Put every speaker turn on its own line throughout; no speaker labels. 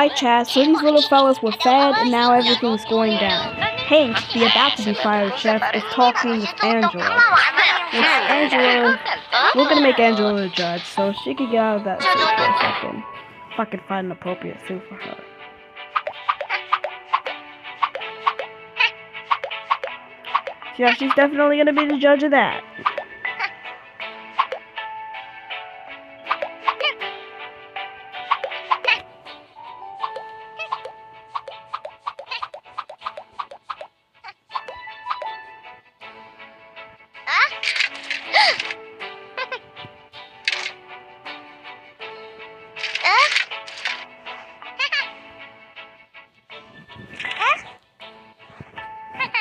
Alright, chat, so these little fellas were fed, and now everything's going down. Hank, the about to be fired chef, is talking with Angela. With Angela, we're gonna make Angela the judge, so she can get out of that suit for a second. If I can find an appropriate suit for her. Yeah, she's definitely gonna be the judge of that.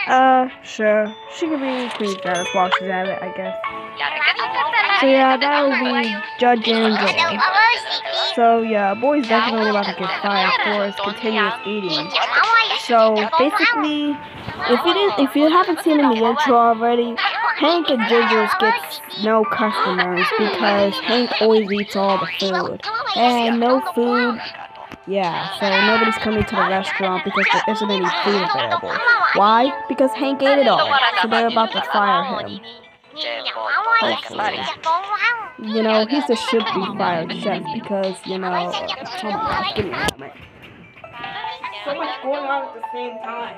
Uh, sure. She could be Queen Status while she's at it, I guess. So yeah, that would be Judge Angela. So yeah, boy's definitely about to get fired for his continuous eating. So basically, if you didn't, if you haven't seen in the intro already, Hank and Ginger's gets no customers because Hank always eats all the food, and no food. Yeah, so nobody's coming to the restaurant because there isn't any food available. Why? Because Hank ate it all, so they're about to fire him. Hopefully. You know, he's a should be fired chef because, you know, uh, oh my gosh, give me a moment. So much going on at the same time.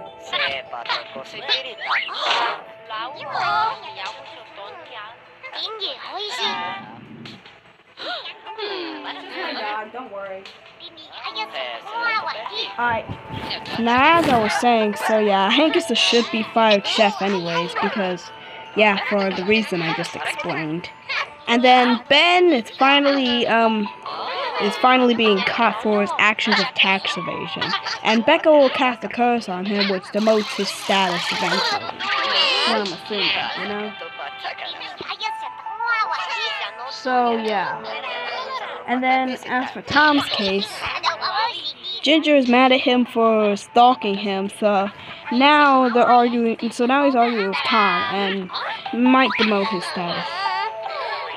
Oh
my god, don't worry. Alright. Now, as I was saying, so yeah, Hank is a should be fired chef, anyways, because, yeah, for the reason I just explained. And then Ben is finally, um, is finally being caught for his actions of tax evasion. And Becca will cast a curse on him, which demotes his status eventually. Well, I'm assuming, you know? So, yeah. And then, as for Tom's case, Ginger is mad at him for stalking him, so now they're arguing, so now he's arguing with Tom, and might demote his status.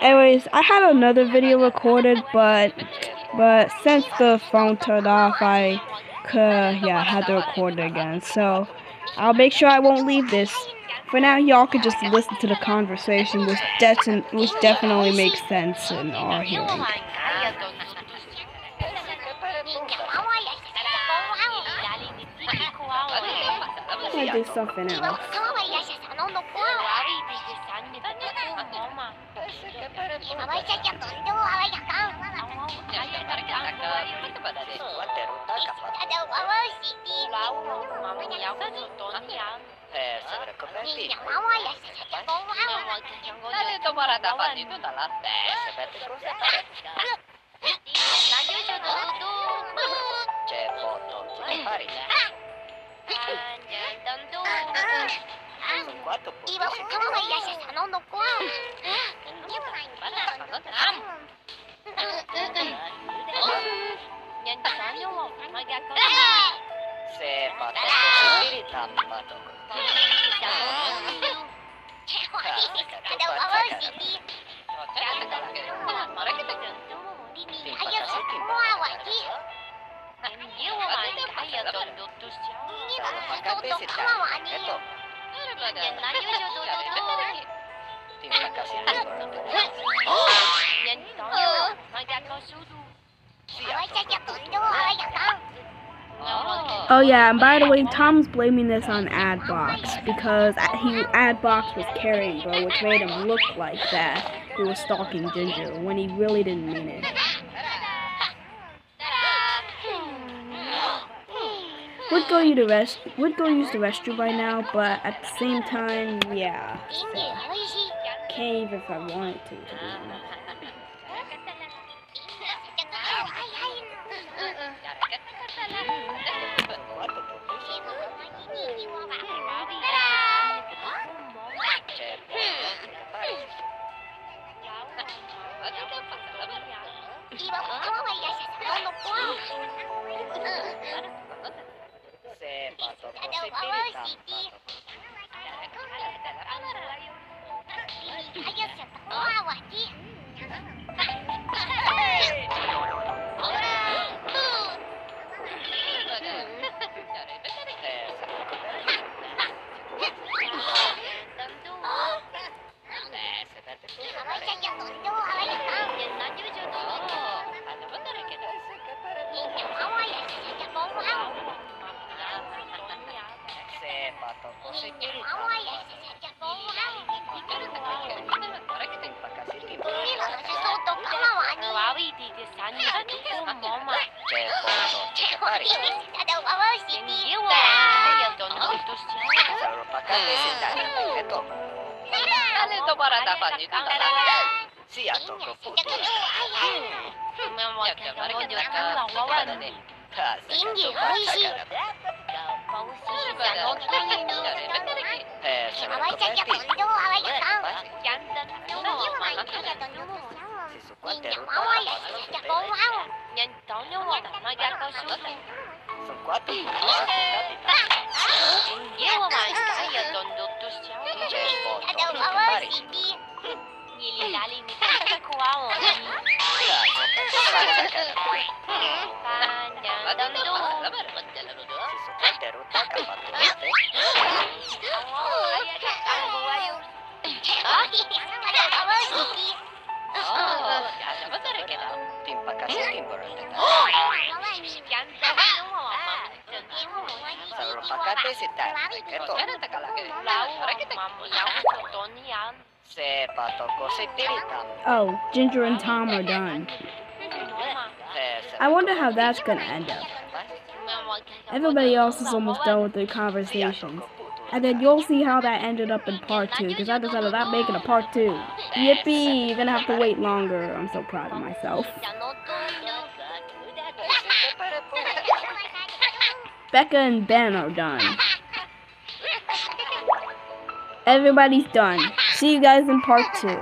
Anyways, I had another video recorded, but, but since the phone turned off, I could, yeah, had to record it again, so I'll make sure I won't leave this. For now, y'all can just listen to the conversation, which, de which definitely makes sense in our hearing. I do something else.
이봐 고통을 야샤 사놓 놓고 Se patatas espiritan, patok.
Oh yeah, and by the way, Tom's blaming this on Adbox because he Adbox was carrying bro, which made him look like that he was stalking Ginger when he really didn't mean it. Would go use the rest would go use the restroom by now, but at the same time, yeah. So, can't if I wanted to, to
Hey! pare. Miła! Ja to notu Zarobakamy się dalej na to. Ale dobra rada pani dodała. Siya to koputo. Jak to marki taka pokonane. Dingi, oishi. Shiba no tani nare betareki. Eh, sama to pati. Yandan no ma. Sisukwate rupa. Ninja mawai. Jakowawa. 年当了我的那家高手。Sunt cu atât. Eu am mai stai eu dondu tu știu. Ce ești bun? Adă o mamă, Sibi. Ili dali mi se cu au. Pandan dondu. Sunt foarte derutat că m-am Oh,
Oh, Ginger and Tom are done. I wonder how that's gonna end up. Everybody else is almost done with their conversations. And then you'll see how that ended up in part two, because I decided not making a part two. Yippee! You're gonna have to wait longer. I'm so proud of myself. Becca and Ben are done. Everybody's done. See you guys in part two.